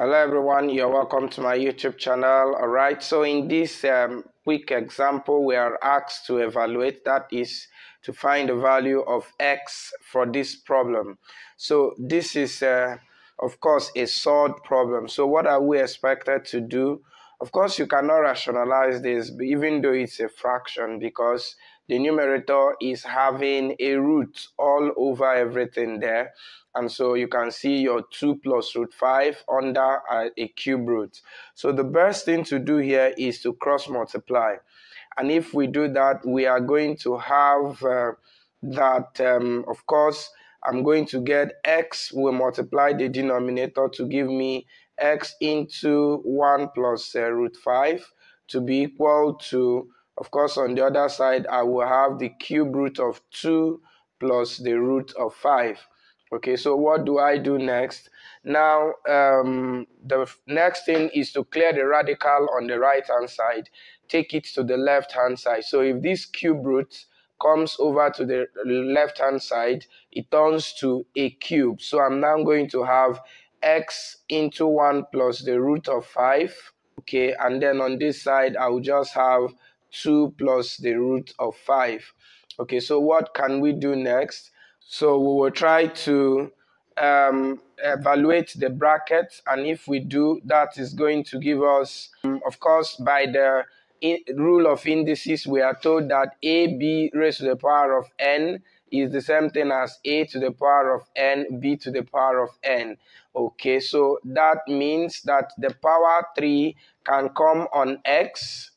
Hello everyone, you're welcome to my YouTube channel. Alright, so in this um, quick example, we are asked to evaluate that is to find the value of x for this problem. So this is, uh, of course, a solved problem. So what are we expected to do? Of course, you cannot rationalize this, even though it's a fraction, because the numerator is having a root all over everything there. And so you can see your 2 plus root 5 under a, a cube root. So the best thing to do here is to cross multiply. And if we do that, we are going to have uh, that, um, of course, I'm going to get x will multiply the denominator to give me x into 1 plus uh, root 5 to be equal to, of course, on the other side, I will have the cube root of 2 plus the root of 5. Okay, so what do I do next? Now, um, the next thing is to clear the radical on the right hand side, take it to the left hand side. So if this cube root comes over to the left hand side, it turns to a cube. So I'm now going to have x into 1 plus the root of 5. Okay, and then on this side, I will just have 2 plus the root of 5. Okay, so what can we do next? So we will try to um, evaluate the bracket, and if we do, that is going to give us, um, of course, by the rule of indices, we are told that AB raised to the power of n is the same thing as a to the power of n, b to the power of n. Okay, so that means that the power 3 can come on x,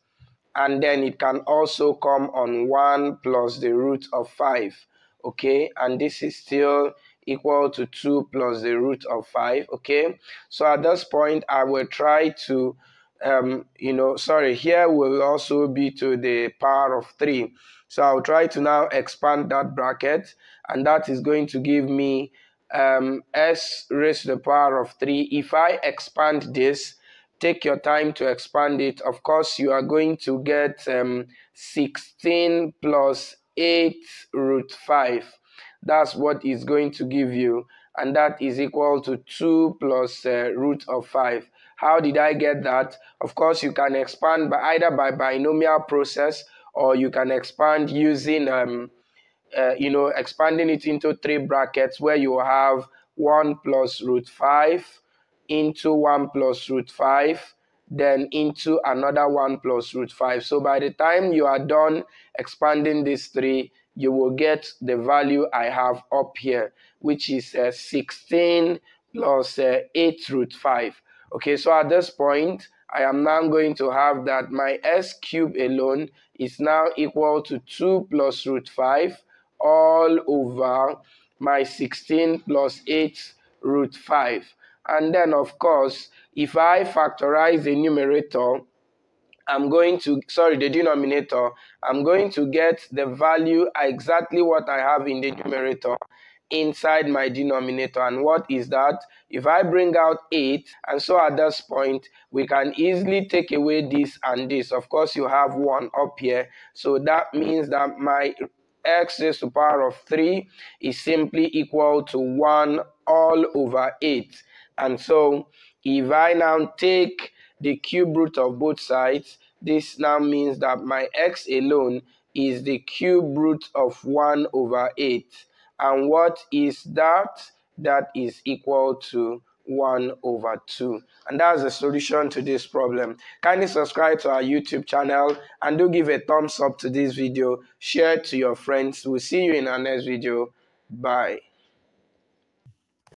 and then it can also come on 1 plus the root of 5 okay? And this is still equal to 2 plus the root of 5 okay? So at this point i will try to um you know sorry here will also be to the power of 3 so i'll try to now expand that bracket and that is going to give me um s raised to the power of 3 if i expand this take your time to expand it of course you are going to get um 16 plus 8 root 5. That's what is going to give you. And that is equal to 2 plus uh, root of 5. How did I get that? Of course, you can expand by either by binomial process or you can expand using, um, uh, you know, expanding it into three brackets where you have 1 plus root 5 into 1 plus root 5 then into another 1 plus root 5. So by the time you are done expanding these three, you will get the value I have up here, which is uh, 16 plus, uh, 8 root 5. Okay, so at this point, I am now going to have that my s cube alone is now equal to 2 plus root 5 all over my 16 plus 8 root 5. And then, of course, if I factorize the numerator, I'm going to, sorry, the denominator, I'm going to get the value exactly what I have in the numerator inside my denominator. And what is that? If I bring out 8, and so at this point, we can easily take away this and this. Of course, you have 1 up here. So that means that my x to the power of 3 is simply equal to 1 all over 8. And so if I now take the cube root of both sides, this now means that my x alone is the cube root of 1 over 8. And what is that? That is equal to 1 over 2. And that's the solution to this problem. Kindly subscribe to our YouTube channel and do give a thumbs up to this video. Share to your friends. We'll see you in our next video. Bye.